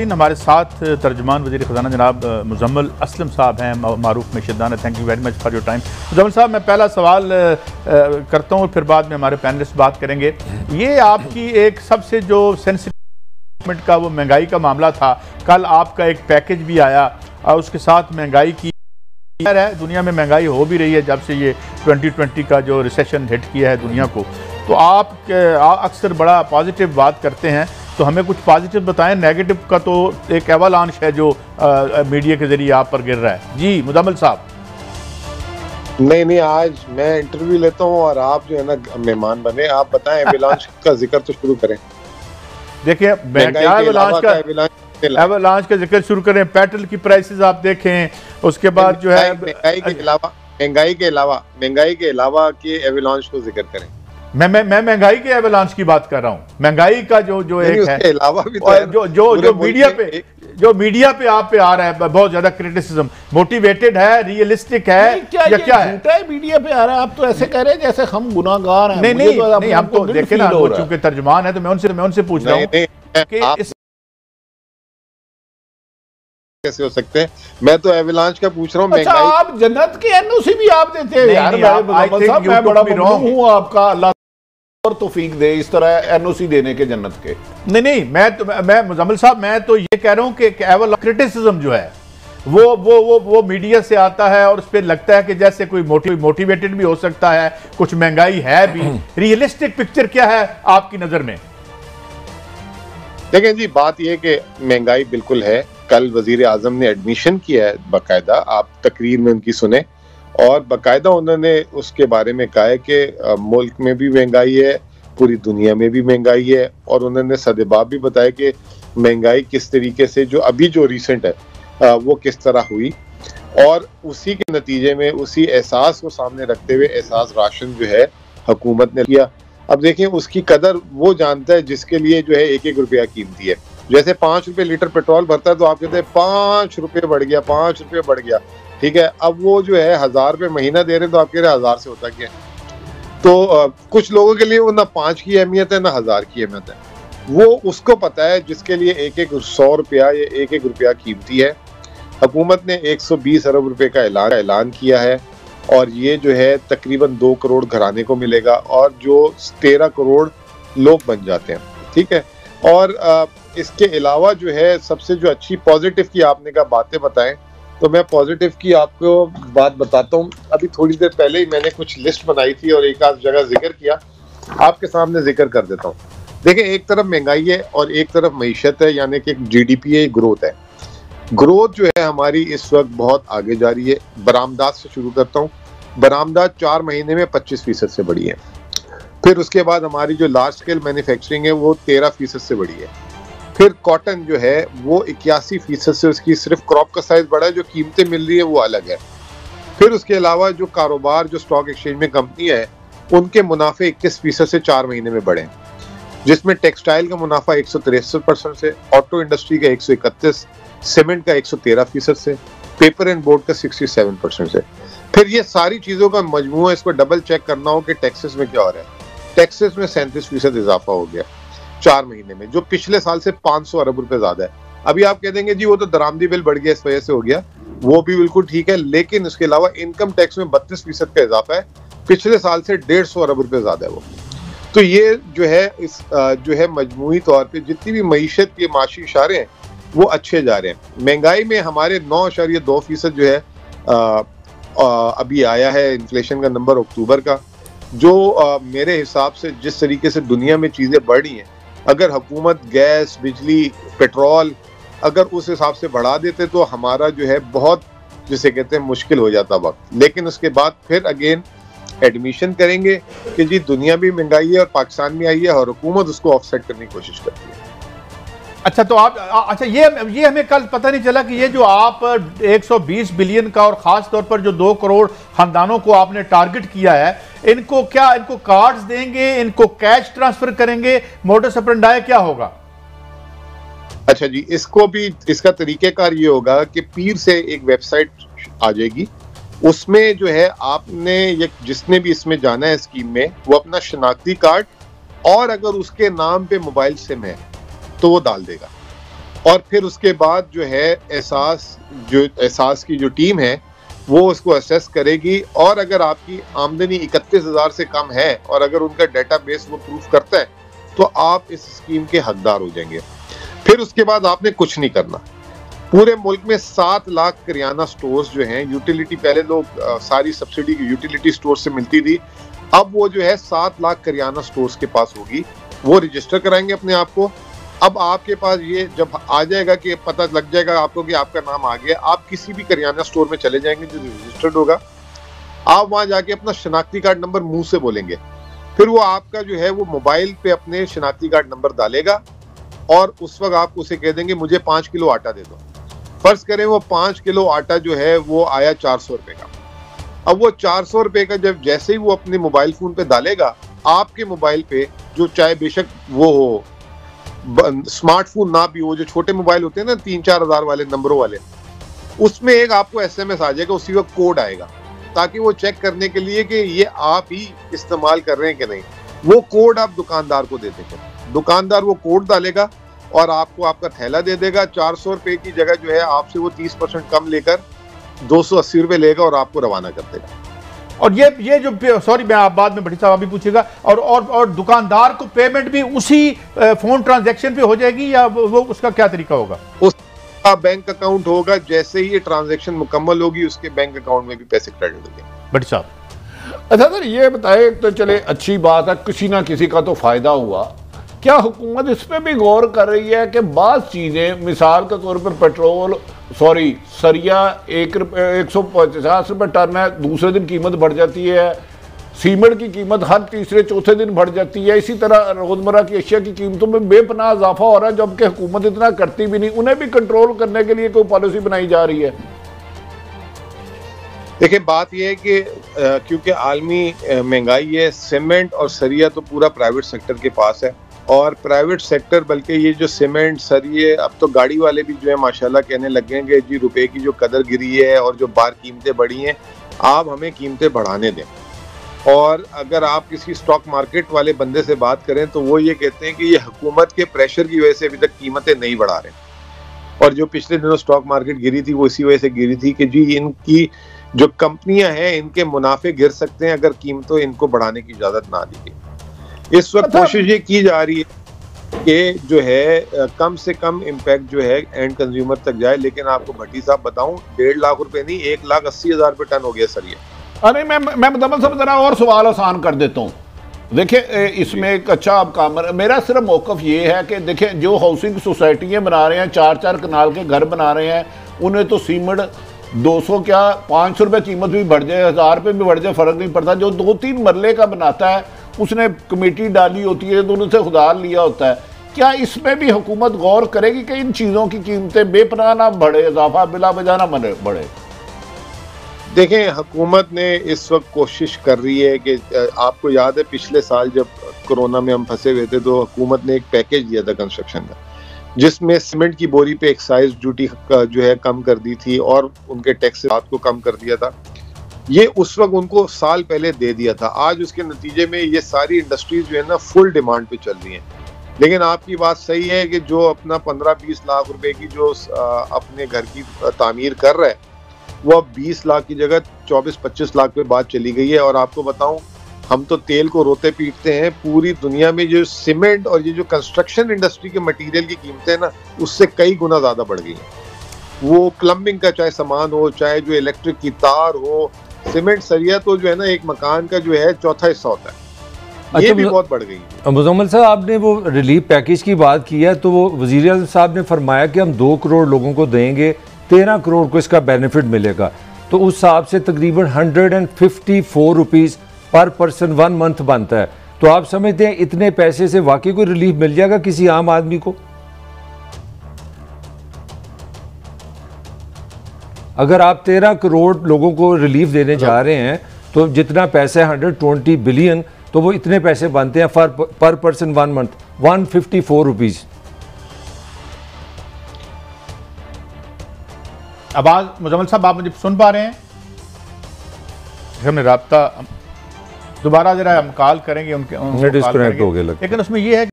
नाजरीन हमारे साथ तर्जमान वजी ख़जाना जनाब मुजम्मल असलम साहब हैं मारूफ में शिदाना thank you very much for your time Muzammil साहब, मैं पहला सवाल करता हूँ, फिर बाद में हमारे पैनलिस्ट बात करेंगे। ये आपकी एक सबसे जो सेंसिटिव का, वो महँगाई का मामला था। कल आपका एक पैकेज भी आया, और उसके साथ महँगाई की है, दुनिया में महँगाई हो भी रही है, जब से ये 2020 का जो रिसेशन हिट किया है दुनिया को। तो आप अक्सर बड़ा पॉजिटिव बात करते हैं। तो हमें कुछ पॉजिटिव बताएँ। नेगेटिव का तो एक एवलांश है जो आ, मीडिया के ज़रिए आप पर गिर रहा है। जी मुदमल साहब। नहीं नहीं आज मैं इंटरव्यू लेता हूँ और आप जो है ना मेहमान बने। आप बताएँ एवलांश का ज़िक्र तो शुरू करें। देखिए एवलांश का एवलांश का ज़िक्र शुरू करें। पेट्रोल की प्राइसेस आप देखें उसके बाद जो है महँगाई के अलावा महँगाई के अलावा महँगाई के अलावा के एवलांश को ज़िक्र करें। मैं मैं मैं महँगाई के एवलांस की बात कर रहा हूँ। महँगाई का जो जो एक है अलावा भी तो जो जो जो मीडिया पे जो मीडिया पे आप पे आ रहा है बहुत ज़्यादा क्रिटिसिज्म मोटिवेटेड है रियलिस्टिक है क्या या क्या है? है मीडिया पे आ रहा है? आप तो ऐसे कह रहे हैं जैसे हम गुनाहगार हैं। नहीं नहीं, तो नहीं हम तो देखे ना वो चूँकि तर्जमान है तो मैं उनसे मैं उनसे पूछ रहा हूँ कि इस कैसे हो सकते हैं? मैं तो एविलांच का पूछ रहा हूँ अच्छा आप जन्नत के एनओसी भी आप देते हैं यार मैं बड़ा हूँ आपका अल्लाह और तोफीक दे इस तरह एनओसी देने के जन्नत के। नहीं नहीं मैं तो मैं मुजम्मल साहब मैं तो ये कह रहा हूँ कि एवल क्रिटिसिज्म जो है वो वो वो वो मीडिया से आता है और उस पर लगता है कि जैसे कोई मोटिव मोटिवेटेड भी हो सकता है कुछ महँगाई है भी। रियलिस्टिक पिक्चर क्या है आपकी नज़र में? देखें जी बात यह कि महँगाई बिल्कुल है। कल वज़ीर आज़म ने एडमिशन किया है बाकायदा। आप तकरीर में उनकी सुने। और बाकायदा उन्होंने उसके बारे में कहा है कि मुल्क में भी महँगाई है, पूरी दुनिया में भी महँगाई है और उन्होंने सदेबाब भी बताया कि महँगाई किस तरीके से जो अभी जो रिसेंट है वो किस तरह हुई। और उसी के नतीजे में, उसी एहसास को सामने रखते हुए एहसास राशन जो है, हुकूमत ने किया। अब देखें उसकी कदर वो जानता है जिसके लिए जो है एक एक रुपया कीमती है। जैसे पाँच रुपये लीटर पेट्रोल भरता है तो आप कहते हैं, पाँच रुपये बढ़ गया, पाँच रुपये बढ़ गया। ठीक है अब वो जो है हज़ार रुपये महीना दे रहे हैं तो आप कह रहे हज़ार से होता क्या है? तो आ, कुछ लोगों के लिए वो ना पाँच की अहमियत है ना हज़ार की अहमियत है। वो उसको पता है जिसके लिए एक एक सौ रुपया या एक एक रुपया कीमती है। हुकूमत ने 120 अरब रुपए का ऐलान ऐलान किया है और ये जो है तकरीबन दो करोड़ घराने को मिलेगा और जो तेरह करोड़ लोग बन जाते हैं ठीक है? और इसके अलावा जो है सबसे जो अच्छी पॉजिटिव की आपने कहा बातें बताएँ तो मैं पॉजिटिव की आपको बात बताता हूँ। अभी थोड़ी देर पहले ही मैंने कुछ लिस्ट बनाई थी और एक आध जगह ज़िक्र किया। आपके सामने ज़िक्र कर देता हूँ। देखिए, एक तरफ़ महँगाई है और एक तरफ़ मीशत है, यानी कि जीडीपी है ग्रोथ है। ग्रोथ जो है हमारी इस वक्त बहुत आगे जा रही है। बरामदात से शुरू करता हूँ। बरामदात चार महीने में पच्चीस फ़ीसद से बढ़ी है। फिर उसके बाद हमारी जो लार्ज स्केल मैन्युफैक्चरिंग है, वो तेरह फ़ीसद से बढ़ी है। फिर कॉटन जो है, वो इक्यासी फ़ीसद से उसकी सिर्फ़ क्रॉप का साइज़ बढ़ा है, जो कीमतें मिल रही है, वो अलग है। फिर उसके अलावा जो कारोबार, जो स्टॉक एक्सचेंज में कंपनी है, उनके मुनाफे इक्कीस फ़ीसद से चार महीने में बढ़े जिसमें टेक्सटाइल का मुनाफा एक परसेंट से ऑटो इंडस्ट्री का एक सौ इकतीस सीमेंट का एक सौ तेरह फ़ीसद से पेपर एंड बोर्ड का सिक्सटी सेवन परसेंट से। फिर ये सारी चीज़ों का मजमू इसको डबल चेक करना हो कि टैक्सेस में क्या हो रहा है। टैक्सेस में सैंतीस फ़ीसद इजाफा हो गया। चार महीने में जो पिछले साल से 500 अरब रुपए ज़्यादा है। अभी आप कह देंगे जी वो तो दरामदी बिल बढ़ गया इस वजह से हो गया। वो भी बिल्कुल ठीक है लेकिन उसके अलावा इनकम टैक्स में बत्तीस फ़ीसद का इजाफा है। पिछले साल से डेढ़ सौ अरब रुपए ज़्यादा है वो। तो ये जो है इस जो है मजमू तौर पर जितनी भी मीशत के माशी इशारे हैं वो अच्छे जा रहे हैं। महँगाई में हमारे नौ अशारिया दो फ़ीसद जो है आ, आ, अभी आया है इन्फ्लेशन का नंबर अक्टूबर का जो आ, मेरे हिसाब से जिस तरीके से दुनिया में चीज़ें बढ़ रही हैं अगर हुकूमत, गैस, बिजली, पेट्रोल अगर उस हिसाब से बढ़ा देते तो हमारा जो है बहुत, जिसे कहते हैं, मुश्किल हो जाता वक्त। लेकिन उसके बाद फिर अगेन एडमिशन करेंगे कि जी दुनिया भी महँगाई है और पाकिस्तान भी आई है और हुकूमत उसको ऑफसेट करने की कोशिश करती है। अच्छा तो आप अच्छा ये ये हमें कल पता नहीं चला कि ये जो आप 120 बिलियन का और ख़ास तौर पर जो दो करोड़ खानदानों को आपने टारगेट किया है, इनको क्या, इनको कार्ड्स देंगे, इनको कैश ट्रांसफ़र करेंगे मोटर सपरंडाय क्या होगा? अच्छा जी, इसको भी, इसका तरीकेकार ये होगा कि पीर से एक वेबसाइट आ जाएगी, उसमें जो है आपने ये, जिसने भी इसमें जाना है स्कीम में, वो अपना शनाख्ती कार्ड, और अगर उसके नाम पे मोबाइल सिम है तो वो डाल देगा। और फिर उसके बाद जो है, एहसास, जो एहसास की जो टीम है, वो उसको असेस करेगी। और अगर आपकी आमदनी इकतीस हज़ार से कम है और अगर उनका डेटाबेस वो प्रूफ करता है तो आप इस स्कीम के हकदार हो जाएँगे। फिर उसके बाद आपने कुछ नहीं करना। पूरे मुल्क में सात लाख करियाना स्टोर्स जो हैं यूटिलिटी पहले लोग सारी सब्सिडी यूटिलिटी स्टोर से मिलती थी। अब वो जो है, सात लाख करियाना स्टोर्स के पास होगी। वो रजिस्टर कराएँगे अपने आप को। अब आपके पास ये जब आ जाएगा कि पता लग जाएगा आपको कि आपका नाम आ गया, आप किसी भी करियाना स्टोर में चले जाएँगे जो रजिस्टर्ड होगा। आप वहाँ जाके अपना शनाख्ती कार्ड नंबर मुँह से बोलेंगे। फिर वो आपका जो है वो मोबाइल पे अपने शनाख्ती कार्ड नंबर डालेगा और उस वक्त आप उसे कह देंगे, मुझे पाँच किलो आटा दे दो। फ़र्ज़ करें वो पाँच किलो आटा जो है वो आया चार सौ रुपए का। अब वो चार सौ रुपए का जब जैसे ही वो अपने मोबाइल फ़ोन पे डालेगा, आपके मोबाइल पे जो चाहे बेशक वो हो स्मार्टफ़ोन ना भी हो, जो छोटे मोबाइल होते हैं ना तीन चार हज़ार वाले नंबरों वाले, उसमें एक आपको एसएमएस आ जाएगा, उसी वक्त कोड आएगा, ताकि वो चेक करने के लिए कि ये आप ही इस्तेमाल कर रहे हैं कि नहीं। वो कोड आप दुकानदार को दे देंगे। दुकानदार वो कोड डालेगा और आपको आपका थैला दे देगा। चार सौ रुपए की जगह जो है, आपसे वो तीस परसेंट कम लेकर दो सौ अस्सी रुपए लेगा और आपको रवाना कर देगा। और ये ये जो सॉरी मैं आप बाद में भट्टी साहब अभी पूछेगा और और और दुकानदार को पेमेंट भी उसी फ़ोन ट्रांजैक्शन पे हो जाएगी या वो उसका क्या तरीका होगा? उसका बैंक अकाउंट होगा जैसे ही ये ट्रांजेक्शन मुकम्मल होगी उसके बैंक अकाउंट में भी पैसे क्रेडिट होंगे भट्टी साहब। अच्छा सर ये बताए तो चले अच्छी बात है किसी ना किसी का तो फ़ायदा हुआ। क्या हुकूमत इस पर भी गौर कर रही है कि बाद चीज़ें, मिसाल के तौर पर पेट्रोल, सॉरी, सरिया एक रुपये एक सौ पचास रुपये टन है, दूसरे दिन कीमत बढ़ जाती है। सीमेंट की कीमत हर तीसरे, चौथे दिन बढ़ जाती है। इसी तरह रोज़मर्रा की अशिया की कीमतों में बेपनाह इजाफा हो रहा है, जबकि हुकूमत इतना करती भी नहीं। उन्हें भी कंट्रोल करने के लिए कोई पॉलिसी बनाई जा रही है। देखिए, बात यह है कि क्योंकि आलमी महँगाई है, सीमेंट और सरिया तो पूरा प्राइवेट सेक्टर के पास है। और प्राइवेट सेक्टर बल्कि ये जो सीमेंट सरिये अब तो गाड़ी वाले भी जो है, माशाल्लाह कहने लगे हैं कि जी रुपए की जो कदर गिरी है और जो बार कीमतें बढ़ी हैं, आप हमें कीमतें बढ़ाने दें। और अगर आप किसी स्टॉक मार्केट वाले बंदे से बात करें तो वो ये कहते हैं कि ये हुकूमत के प्रेशर की वजह से अभी तक कीमतें नहीं बढ़ा रहे और जो पिछले दिनों स्टॉक मार्केट गिरी थी, वो इसी वजह से गिरी थी कि जी इनकी जो कंपनियाँ हैं, इनके मुनाफे गिर सकते हैं अगर कीमतों इनको बढ़ाने की इजाज़त ना दी गई। इस वक्त अच्छा। कोशिश ये की जा रही है कि जो है कम से कम इम्पैक्ट जो है एंड कंज्यूमर तक जाए लेकिन आपको भट्टी साहब बताऊँ डेढ़ लाख रुपए नहीं एक लाख अस्सी हज़ार रुपये टन हो गया सर ये। अरे मैं मैं मुदमल साहब जरा और सवाल आसान कर देता हूँ। देखिए इसमें एक अच्छा आप काम मेरा सिर्फ़ मौकफ ये है कि देखिए जो हाउसिंग सोसाइटियाँ बना रहे हैं चार चार कनाल के घर बना रहे हैं उन्हें तो सीमेंट 200 क्या पाँच सौ रुपये कीमत भी बढ़ जाए हज़ार रुपये भी बढ़ जाए फ़र्क नहीं पड़ता। जो दो तीन मरले का बनाता है उसने कमेटी डाली होती है तो उनसे उधार लिया होता है। क्या इसमें भी हुकूमत गौर करेगी कि इन चीज़ों की कीमतें बेपना ना बढ़े, इजाफा बिला बजा ना बढ़े? देखें हुकूमत ने इस वक्त कोशिश कर रही है कि आपको याद है, पिछले साल जब कोरोना में हम फंसे हुए थे तो हुकूमत ने एक पैकेज दिया था कंस्ट्रक्शन का, जिसमें सीमेंट की बोरी पे एक्साइज ड्यूटी जो है, कम कर दी थी और उनके टैक्स को कम कर दिया था। ये उस वक्त उनको साल पहले दे दिया था। आज उसके नतीजे में ये सारी इंडस्ट्रीज़ जो है ना फुल डिमांड पे चल रही हैं। लेकिन आपकी बात सही है कि जो अपना पंद्रह बीस लाख रुपए की जो अपने घर की तामीर कर रहा है, वो अब बीस लाख की जगह चौबीस पच्चीस लाख पे बात चली गई है। और आपको बताऊँ, हम तो तेल को रोते पीटते हैं, पूरी दुनिया में जो सीमेंट और ये जो कंस्ट्रक्शन इंडस्ट्री के मटेरियल की कीमतें ना, उससे कई गुना ज़्यादा बढ़ गई हैं। वो प्लम्बिंग का चाहे सामान हो, चाहे जो इलेक्ट्रिक की तार हो सीमेंट सरिया तो जो है ना एक मकान का जो है चौथा हिस्सा होता है। अच्छा, ये भी बहुत बढ़ गई मुजम्मल साहब आपने वो रिलीफ पैकेज की बात की है तो वो वज़ीर साहब ने फरमाया कि हम दो करोड़ लोगों को देंगे तेरह करोड़ को इसका बेनिफिट मिलेगा। तो उस हिसाब से तकरीबन hundred and fifty four rupees per person one month बनता है। तो आप समझते हैं इतने पैसे से वाकई कोई रिलीफ मिल जाएगा किसी आम आदमी को? अगर आप तेरह करोड़ लोगों को रिलीफ देने जा रहे हैं तो जितना पैसा है हंड्रेड ट्वेंटी बिलियन तो वो इतने पैसे बनते हैं per per person one month one fifty four rupees आवाज़ मुजमल साहब आप मुझे सुन पा रहे हैं। हमने रबता दोबारा जरा हम कॉल करेंगे उनके, उनके हो गया लेकिन उसमें यह है